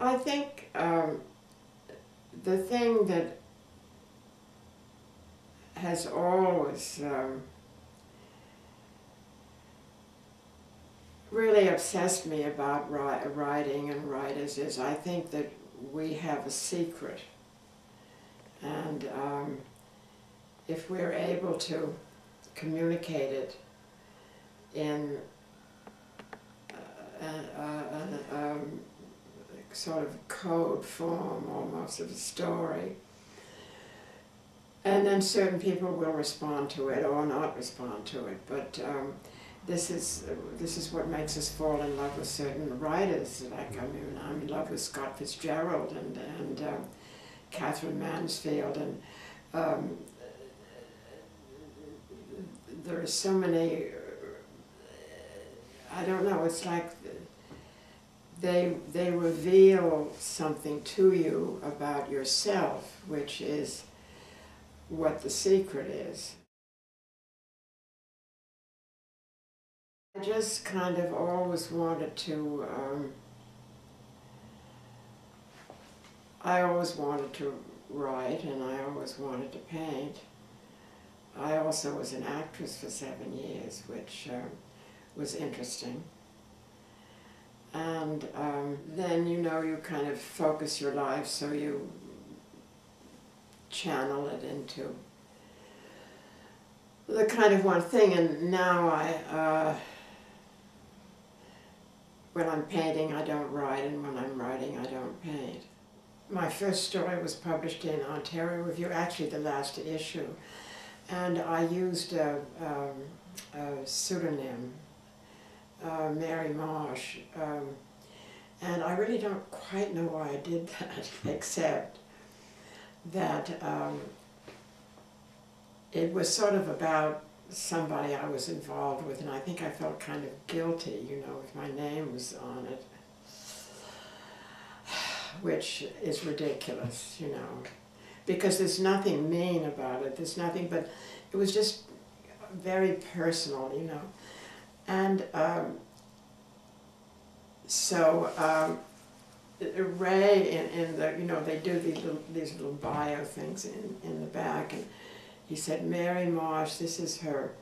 I think um, the thing that has always um, really obsessed me about writing and writers is I think that we have a secret. And um, if we're able to communicate it in a, a, a, um, sort of code form almost of a story, and then certain people will respond to it or not respond to it, but um, this is this is what makes us fall in love with certain writers. Like I mean, I'm in love with Scott Fitzgerald and and um, Katherine Mansfield, and um, there are so many. I don't know. It's like they they reveal something to you about yourself, which is what the secret is. I just kind of always wanted to, um, I always wanted to write and I always wanted to paint. I also was an actress for seven years, which uh, was interesting. And um, then, you know, you kind of focus your life so you channel it into the kind of one thing. And now I, uh, when I'm painting, I don't write, and when I'm writing, I don't paint. My first story was published in Ontario Review, actually the last issue, and I used a, um, a pseudonym, uh, Mary Marsh, um, and I really don't quite know why I did that, except that um, it was sort of about somebody I was involved with, and I think I felt kind of guilty, you know, if my name was on it, which is ridiculous, you know, because there's nothing mean about it. There's nothing, but it was just very personal, you know, and um, so. Um, Ray in, in the you know they do these little these little bio things in, in the back and he said, Mary Marsh, this is her,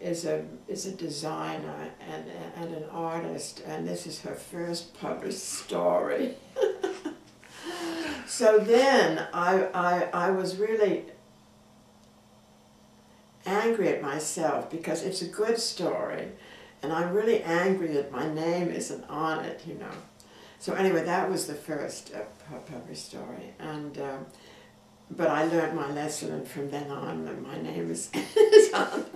is a, is a designer and, and an artist, and this is her first published story. so then I, I, I was really angry at myself because it's a good story, and I'm really angry that my name isn't on it, you know. So anyway, that was the first uh, published story, and um, but I learned my lesson, and from then on, my name is, is on